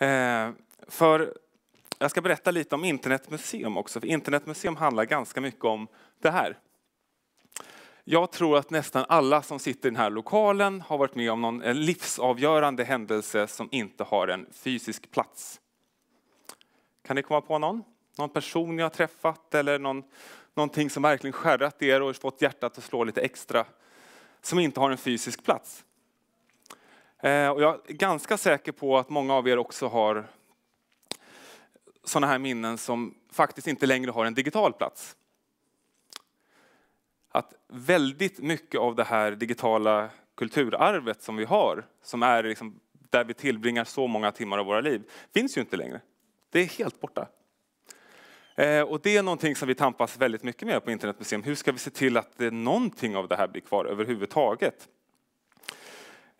Eh, för jag ska berätta lite om Internetmuseum också, för Internetmuseum handlar ganska mycket om det här. Jag tror att nästan alla som sitter i den här lokalen har varit med om någon livsavgörande händelse som inte har en fysisk plats. Kan ni komma på någon? Någon person ni har träffat eller någon, någonting som verkligen skärrat er och fått hjärtat att slå lite extra, som inte har en fysisk plats? Eh, och jag är ganska säker på att många av er också har sådana här minnen som faktiskt inte längre har en digital plats. Att väldigt mycket av det här digitala kulturarvet som vi har, som är liksom där vi tillbringar så många timmar av våra liv, finns ju inte längre. Det är helt borta. Eh, och det är någonting som vi tampas väldigt mycket med på Internetmuseum. Hur ska vi se till att någonting av det här blir kvar överhuvudtaget?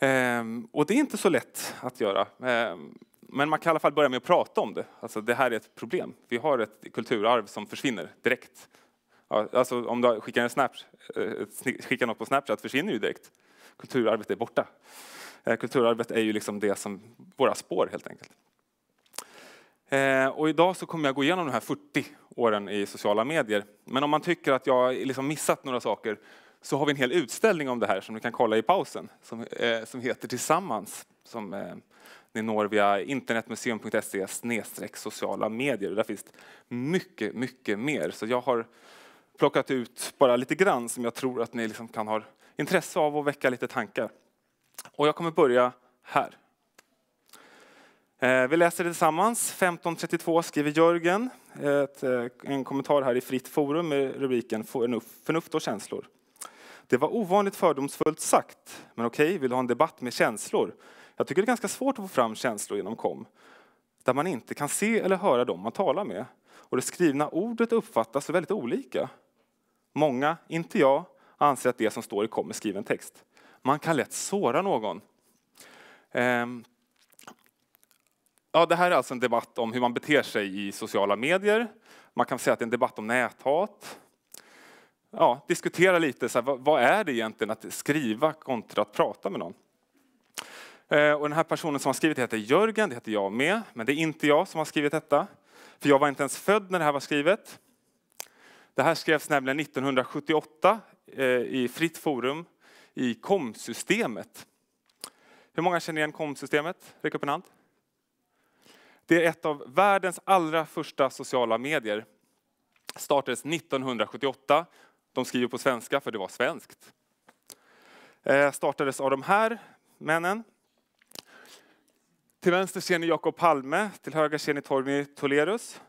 Ehm, och det är inte så lätt att göra. Ehm, men man kan i alla fall börja med att prata om det. Alltså det här är ett problem. Vi har ett kulturarv som försvinner direkt. Alltså om du skickar, en snap, eh, skickar något på Snapchat försvinner ju direkt. Kulturarvet är borta. Eh, kulturarvet är ju liksom det som våra spår helt enkelt. Ehm, och idag så kommer jag gå igenom de här 40 åren i sociala medier. Men om man tycker att jag liksom missat några saker så har vi en hel utställning om det här som ni kan kolla i pausen som, eh, som heter Tillsammans som eh, ni når via internetmuseum.se sociala medier. Där finns mycket, mycket mer. Så jag har plockat ut bara lite grann som jag tror att ni liksom kan ha intresse av och väcka lite tankar. Och jag kommer börja här. Eh, vi läser det tillsammans. 1532 skriver Jörgen ett, eh, en kommentar här i Fritt forum med rubriken Förnuft och känslor. Det var ovanligt fördomsfullt sagt, men okej, vill du ha en debatt med känslor? Jag tycker det är ganska svårt att få fram känslor genom kom, där man inte kan se eller höra dem man talar med. Och det skrivna ordet uppfattas väldigt olika. Många, inte jag, anser att det som står i kom är skriven text. Man kan lätt såra någon. Ehm. Ja, det här är alltså en debatt om hur man beter sig i sociala medier. Man kan säga att det är en debatt om näthat ja, diskutera lite, så här, vad, vad, är det egentligen att skriva kontra att prata med någon? Eh, och den här personen som har skrivit heter Jörgen, det heter jag med, men det är inte jag som har skrivit detta. För jag var inte ens född när det här var skrivet. Det här skrevs nämligen 1978 eh, i Fritt Forum i KOM-systemet. Hur många känner igen KOM-systemet? Räck upp en hand. Det är ett av världens allra första sociala medier. Startades 1978 de skriver på svenska för det var svenskt. Eh, startades av de här männen. Till vänster ser ni Jakob Palme, till höger ser ni Torgny Tolerus.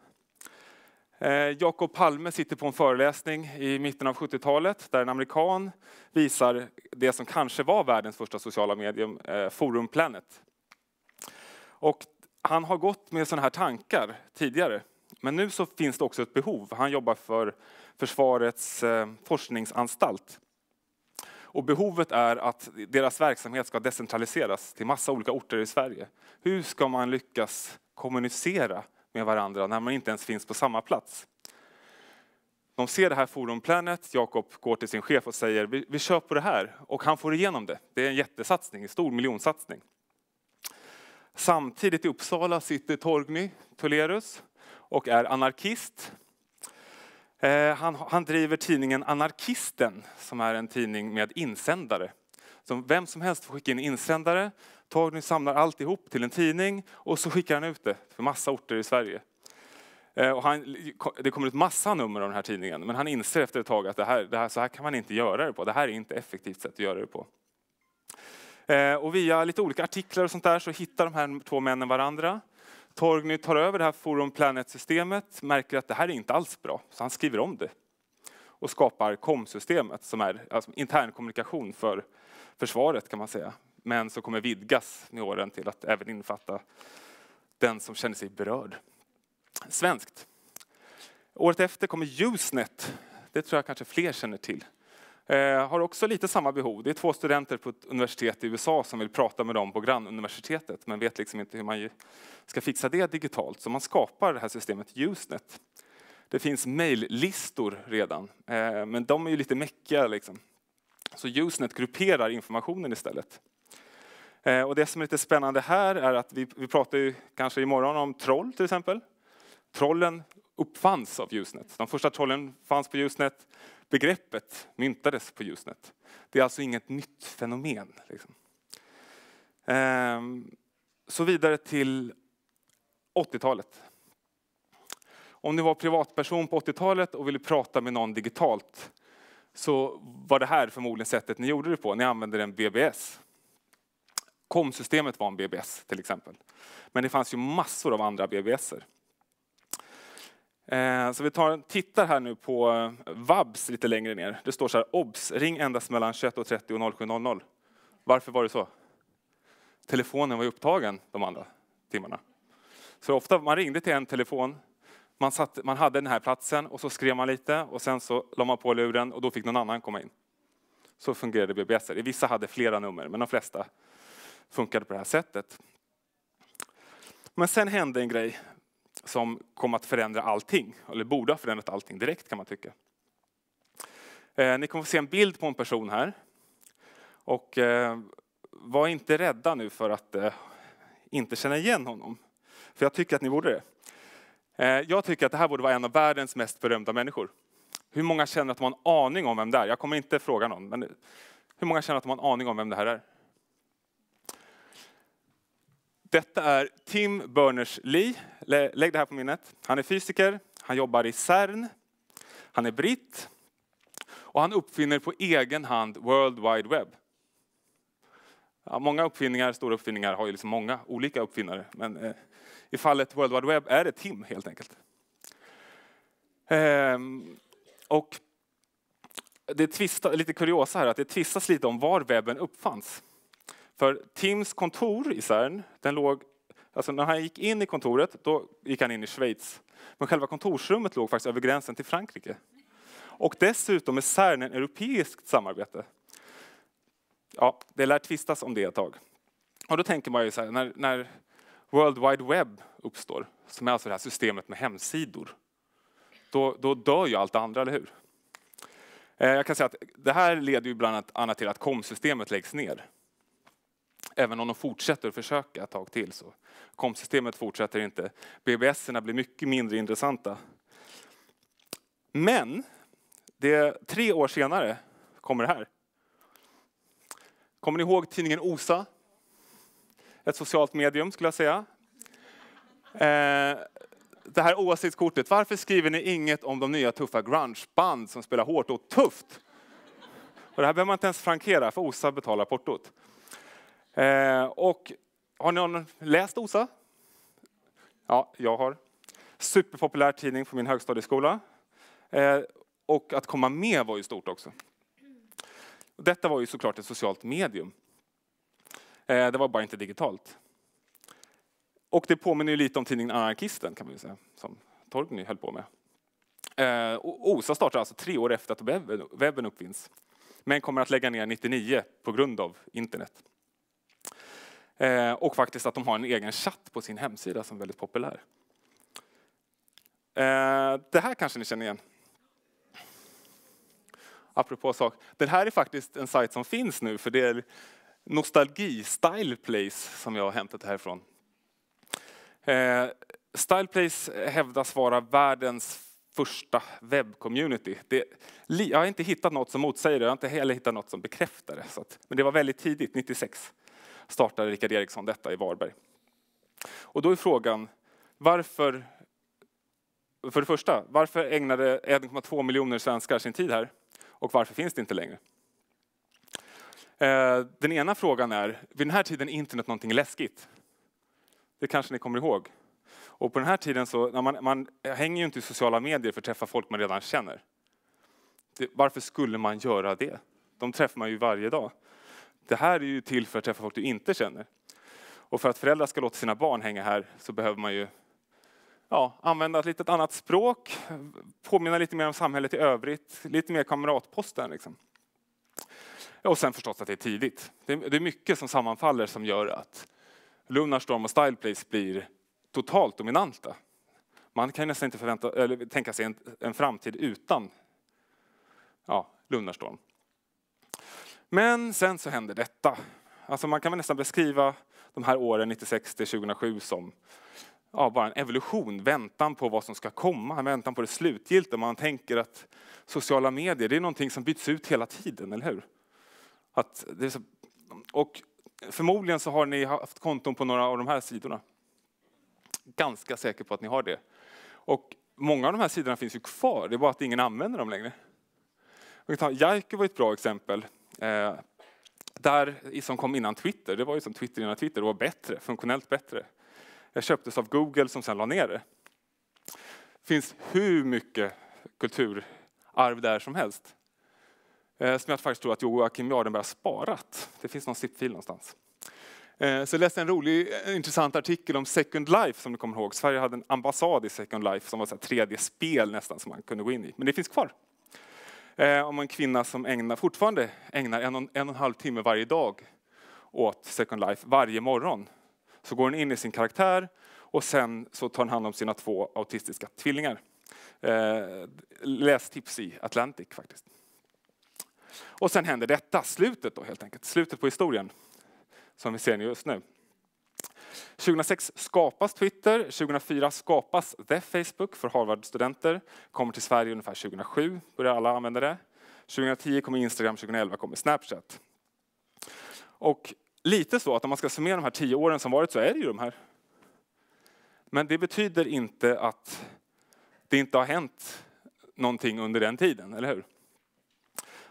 Eh, Jakob Palme sitter på en föreläsning i mitten av 70-talet där en amerikan visar det som kanske var världens första sociala medium, eh, Forum Planet. Och han har gått med sådana här tankar tidigare, men nu så finns det också ett behov. Han jobbar för Försvarets eh, forskningsanstalt. Och behovet är att deras verksamhet ska decentraliseras till massa olika orter i Sverige. Hur ska man lyckas kommunicera med varandra när man inte ens finns på samma plats? De ser det här Forum Planet, Jakob går till sin chef och säger vi, vi kör på det här och han får igenom det. Det är en jättesatsning, en stor miljonsatsning. Samtidigt i Uppsala sitter Torgny Tullerus och är anarkist eh, han, han, driver tidningen Anarkisten som är en tidning med insändare. Så vem som helst får skicka in insändare. Torgny samlar alltihop till en tidning och så skickar han ut det för massa orter i Sverige. Eh, och han, det kommer ut massa nummer av den här tidningen men han inser efter ett tag att det här, det här, så här kan man inte göra det på. Det här är inte effektivt sätt att göra det på. Eh, och via lite olika artiklar och sånt där så hittar de här två männen varandra. Torgny tar över det här Forum Planet-systemet, märker att det här är inte alls bra, så han skriver om det och skapar KOM-systemet som är alltså intern kommunikation för försvaret kan man säga, men som kommer vidgas med åren till att även innefatta den som känner sig berörd. Svenskt. Året efter kommer Usenet, det tror jag kanske fler känner till. Eh, har också lite samma behov. Det är två studenter på ett universitet i USA som vill prata med dem på grannuniversitetet men vet liksom inte hur man ska fixa det digitalt. Så man skapar det här systemet Usenet. Det finns mejllistor redan, eh, men de är ju lite mäckiga. Liksom. Så Usenet grupperar informationen istället. Eh, och det som är lite spännande här är att vi, vi pratar ju kanske imorgon om troll till exempel. Trollen uppfanns av Usenet. De första trollen fanns på Usenet. Begreppet myntades på Usenet. Det är alltså inget nytt fenomen. Liksom. Ehm, så vidare till 80-talet. Om ni var privatperson på 80-talet och ville prata med någon digitalt så var det här förmodligen sättet ni gjorde det på. Ni använde en BBS. KOM-systemet var en BBS till exempel. Men det fanns ju massor av andra BBSer. Eh, så vi tar, tittar här nu på eh, VABS lite längre ner. Det står så här, OBS, ring endast mellan 21.30 och 07.00. Varför var det så? Telefonen var upptagen de andra timmarna. Så ofta man ringde till en telefon, man, satt, man hade den här platsen och så skrev man lite och sen så la man på luren och då fick någon annan komma in. Så fungerade BBS. Vissa hade flera nummer, men de flesta funkade på det här sättet. Men sen hände en grej som kom att förändra allting, eller borde ha förändrat allting direkt kan man tycka. Eh, ni kommer få se en bild på en person här. Och eh, var inte rädda nu för att eh, inte känna igen honom. För jag tycker att ni borde det. Eh, jag tycker att det här borde vara en av världens mest berömda människor. Hur många känner att de har en aning om vem det är? Jag kommer inte fråga någon, men hur många känner att de har en aning om vem det här är? Detta är Tim Berners-Lee. Lägg det här på minnet. Han är fysiker, han jobbar i CERN, han är britt och han uppfinner på egen hand World Wide Web. Ja, många uppfinningar, stora uppfinningar har ju liksom många olika uppfinnare, men eh, i fallet World Wide Web är det Tim helt enkelt. Ehm, och det tvistar, lite kuriosa här, att det tvistas lite om var webben uppfanns. För Tims kontor i CERN, den låg, alltså när han gick in i kontoret, då gick han in i Schweiz. Men själva kontorsrummet låg faktiskt över gränsen till Frankrike. Och dessutom är CERN en europeiskt samarbete. Ja, det lär tvistas om det ett tag. Och då tänker man ju så här, när, när World Wide Web uppstår, som är alltså det här systemet med hemsidor, då, då dör ju allt det andra, eller hur? Eh, jag kan säga att det här leder ju bland annat till att KOM-systemet läggs ner. Även om de fortsätter att försöka ett tag till så kompsystemet fortsätter inte. BBS blir mycket mindre intressanta. Men det, tre år senare kommer det här. Kommer ni ihåg tidningen OSA? Ett socialt medium skulle jag säga. Eh, det här åsiktskortet, varför skriver ni inget om de nya tuffa grungeband som spelar hårt och tufft? Och det här behöver man inte ens frankera, för OSA betalar portot. Eh, och har någon läst OSA? Ja, jag har. Superpopulär tidning på min högstadieskola. Eh, och att komma med var ju stort också. Detta var ju såklart ett socialt medium. Eh, det var bara inte digitalt. Och det påminner ju lite om tidningen Anarkisten kan man ju säga, som Torgny höll på med. Eh, OSA startar alltså tre år efter att webben uppfinns, men kommer att lägga ner 99 på grund av internet. Eh, och faktiskt att de har en egen chatt på sin hemsida som är väldigt populär. Eh, det här kanske ni känner igen? Apropå sak. Det här är faktiskt en sajt som finns nu, för det är Nostalgi, Style Place, som jag har hämtat härifrån. Eh, Styleplace hävdas vara världens första webbcommunity. jag har inte hittat något som motsäger det, jag har inte heller hittat något som bekräftar det. Så att, men det var väldigt tidigt, 96, startade Rickard Eriksson detta i Varberg. Och då är frågan, varför, för det första, varför ägnade 1,2 miljoner svenskar sin tid här? Och varför finns det inte längre? Eh, den ena frågan är, vid den här tiden är internet någonting läskigt. Det kanske ni kommer ihåg. Och på den här tiden så, man, man hänger ju inte i sociala medier för att träffa folk man redan känner. Det, varför skulle man göra det? De träffar man ju varje dag. Det här är ju till för att träffa folk du inte känner. Och för att föräldrar ska låta sina barn hänga här så behöver man ju ja, använda ett litet annat språk, påminna lite mer om samhället i övrigt, lite mer kamratposten. Liksom. Och sen förstås att det är tidigt. Det är mycket som sammanfaller som gör att Lunarstorm och Styleplace blir totalt dominanta. Man kan nästan inte förvänta, eller tänka sig en, en framtid utan ja, Lunarstorm. Men sen så hände detta. Alltså man kan väl nästan beskriva de här åren 96 till 2007 som ja, bara en evolution, väntan på vad som ska komma, väntan på det slutgiltiga. Man tänker att sociala medier det är någonting som byts ut hela tiden, eller hur? Att det är så, och förmodligen så har ni haft konton på några av de här sidorna. Ganska säker på att ni har det. Och många av de här sidorna finns ju kvar, det är bara att ingen använder dem längre. Jaiku var ett bra exempel. Eh, där, som kom innan Twitter, det var ju som Twitter innan Twitter, det var bättre, funktionellt bättre. Det köptes av Google som sen la ner det. Det finns hur mycket kulturarv där som helst. Eh, som jag faktiskt tror att Joakim Jardenberg har sparat. Det finns någon zip-fil någonstans. Eh, så jag läste en rolig, eh, intressant artikel om Second Life som ni kommer ihåg. Sverige hade en ambassad i Second Life som var ett 3D-spel nästan som man kunde gå in i. Men det finns kvar. Eh, om en kvinna som ägnar, fortfarande ägnar en och, en och en halv timme varje dag åt Second Life varje morgon. Så går hon in i sin karaktär och sen så tar hon hand om sina två autistiska tvillingar. Eh, läs tips i Atlantic faktiskt. Och sen händer detta, slutet då helt enkelt, slutet på historien som vi ser just nu. 2006 skapas Twitter, 2004 skapas The Facebook för Harvard-studenter, kommer till Sverige ungefär 2007, börjar alla använda det. 2010 kommer Instagram, 2011 kommer Snapchat. Och lite så att om man ska summera de här tio åren som varit så är det ju de här. Men det betyder inte att det inte har hänt någonting under den tiden, eller hur?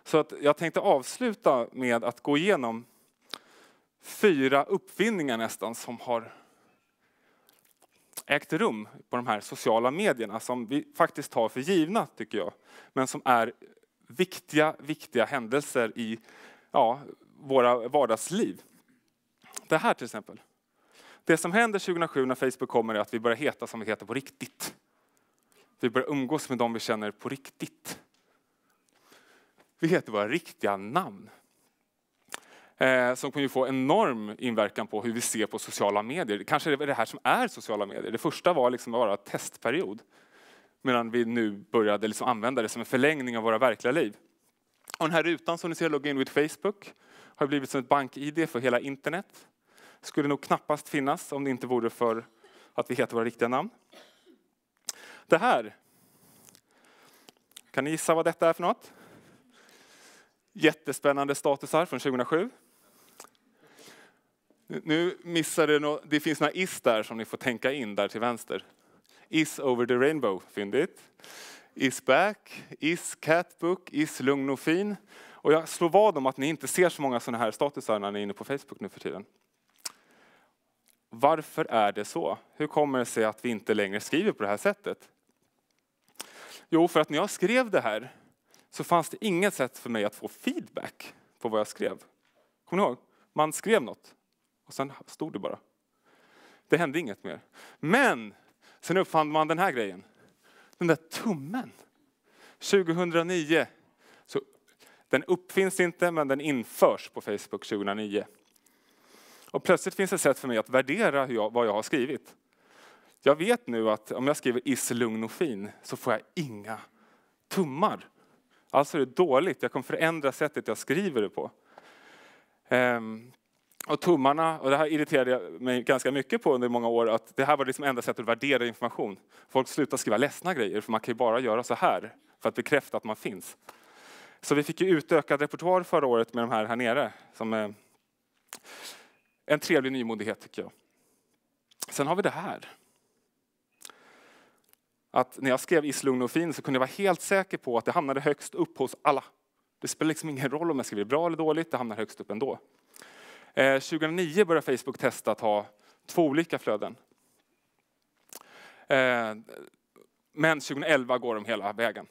Så att jag tänkte avsluta med att gå igenom fyra uppfinningar nästan som har ägt rum på de här sociala medierna som vi faktiskt tar för givna, tycker jag. Men som är viktiga, viktiga händelser i ja, våra vardagsliv. Det här till exempel. Det som händer 2007 när Facebook kommer är att vi börjar heta som vi heter på riktigt. Vi börjar umgås med dem vi känner på riktigt. Vi heter våra riktiga namn eh, som kommer få enorm inverkan på hur vi ser på sociala medier. Kanske är det det här som är sociala medier. Det första var liksom bara testperiod. Medan vi nu började liksom använda det som en förlängning av våra verkliga liv. Och den här rutan som ni ser, Login with Facebook, har blivit som ett bank-id för hela internet. Skulle nog knappast finnas om det inte vore för att vi heter våra riktiga namn. Det här. Kan ni gissa vad detta är för något? Jättespännande statusar från 2007. Nu missade det, det finns några is där som ni får tänka in där till vänster. Is over the rainbow, fyndigt. Is back, is catbook, is lugn och fin. Och jag slår vad om att ni inte ser så många sådana här statusar när ni är inne på Facebook nu för tiden. Varför är det så? Hur kommer det sig att vi inte längre skriver på det här sättet? Jo, för att när jag skrev det här så fanns det inget sätt för mig att få feedback på vad jag skrev. Kommer ni ihåg? Man skrev något och sen stod det bara. Det hände inget mer. Men sen uppfann man den här grejen. Den där tummen. 2009. Så den uppfinns inte men den införs på Facebook 2009. Och plötsligt finns det sätt för mig att värdera hur jag, vad jag har skrivit. Jag vet nu att om jag skriver is lugn och fin så får jag inga tummar. Alltså är det dåligt. Jag kommer förändra sättet jag skriver det på. Um, och tummarna, och det här irriterade jag mig ganska mycket på under många år, att det här var liksom enda sättet att värdera information. Folk slutade skriva ledsna grejer, för man kan ju bara göra så här för att bekräfta att man finns. Så vi fick ju utökad repertoar förra året med de här här nere, som är en trevlig nymodighet tycker jag. Sen har vi det här. Att när jag skrev Is lugn och fin så kunde jag vara helt säker på att det hamnade högst upp hos alla. Det spelar liksom ingen roll om jag skriver bra eller dåligt, det hamnar högst upp ändå. Eh, 2009 började Facebook testa att ha två olika flöden. Eh, men 2011 går de hela vägen.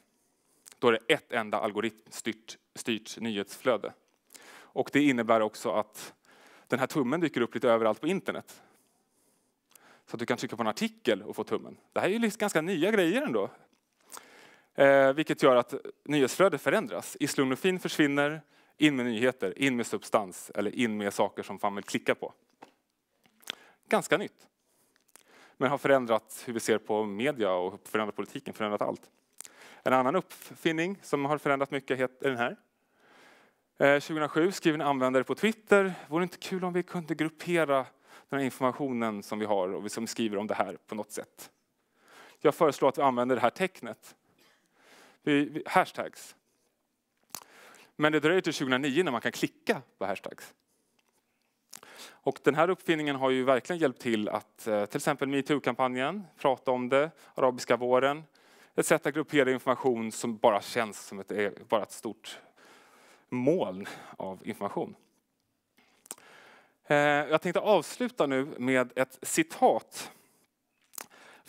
Då är det ett enda algoritmstyrt styrt nyhetsflöde. Och det innebär också att den här tummen dyker upp lite överallt på internet. Så att du kan trycka på en artikel och få tummen. Det här är ju liksom ganska nya grejer ändå. Eh, vilket gör att nyhetsflödet förändras. Islumofin försvinner, in med nyheter, in med substans eller in med saker som man vill klicka på. Ganska nytt. Men har förändrat hur vi ser på media och förändrat politiken, förändrat allt. En annan uppfinning som har förändrat mycket är den här. Eh, 2007 skriver en användare på Twitter, vore det inte kul om vi kunde gruppera den här informationen som vi har och som skriver om det här på något sätt. Jag föreslår att vi använder det här tecknet. Vi, vi, hashtags. Men det dröjer till 2009 när man kan klicka på hashtags. Och den här uppfinningen har ju verkligen hjälpt till att eh, till exempel metoo-kampanjen, prata om det, arabiska våren, ett sätt att gruppera information som bara känns som ett, eh, bara ett stort moln av information. Eh, jag tänkte avsluta nu med ett citat.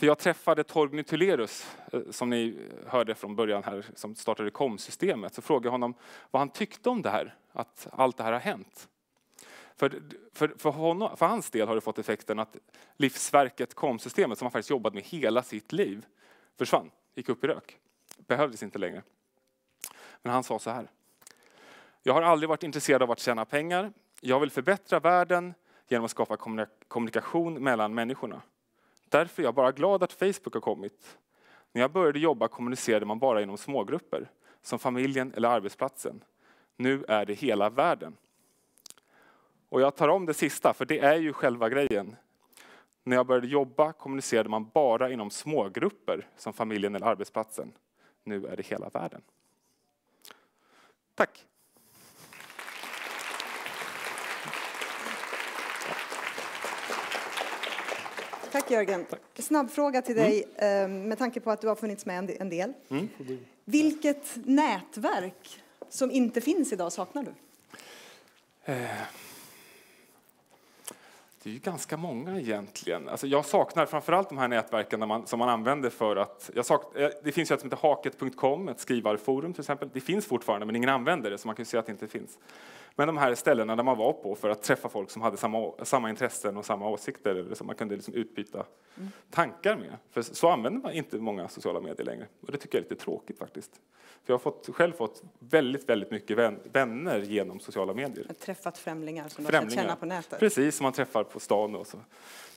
För jag träffade Torgny Tylerus, eh, som ni hörde från början här, som startade KOM-systemet. Så frågade jag honom vad han tyckte om det här, att allt det här har hänt. För, för, för, honom, för hans del har det fått effekten att livsverket KOM-systemet, som han faktiskt jobbat med hela sitt liv, försvann, gick upp i rök. Behövdes inte längre. Men han sa så här. Jag har aldrig varit intresserad av att tjäna pengar. Jag vill förbättra världen genom att skapa kommunikation mellan människorna. Därför är jag bara glad att Facebook har kommit. När jag började jobba kommunicerade man bara inom smågrupper, som familjen eller arbetsplatsen. Nu är det hela världen. Och jag tar om det sista, för det är ju själva grejen. När jag började jobba kommunicerade man bara inom smågrupper, som familjen eller arbetsplatsen. Nu är det hela världen. Tack! Tack Jörgen. Tack. Snabb fråga till dig mm. med tanke på att du har funnits med en del. Mm. Vilket nätverk som inte finns idag saknar du? Eh. Det är ju ganska många egentligen. Alltså jag saknar framförallt de här nätverken man, som man använder för att... Jag sak, eh, det finns ju ett som heter haket.com, ett skrivarforum till exempel. Det finns fortfarande men ingen använder det så man kan se att det inte finns. Men de här ställena där man var på för att träffa folk som hade samma, samma intressen och samma åsikter eller som man kunde liksom utbyta mm. tankar med. För så använder man inte många sociala medier längre och det tycker jag är lite tråkigt faktiskt. För jag har fått, själv fått väldigt, väldigt mycket vänner genom sociala medier. Träffat främlingar som främlingar. du känna på nätet? Precis, som man träffar på stan och så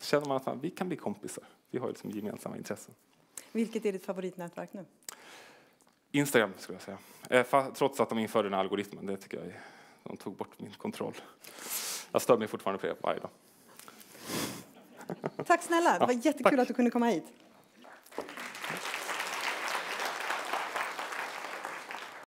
känner man att man, vi kan bli kompisar. Vi har liksom gemensamma intressen. Vilket är ditt favoritnätverk nu? Instagram skulle jag säga. Eh, trots att de införde den algoritmen, det tycker jag är de tog bort min kontroll. Jag stör mig fortfarande på det varje dag. Tack snälla, det var jättekul ja, att du kunde komma hit.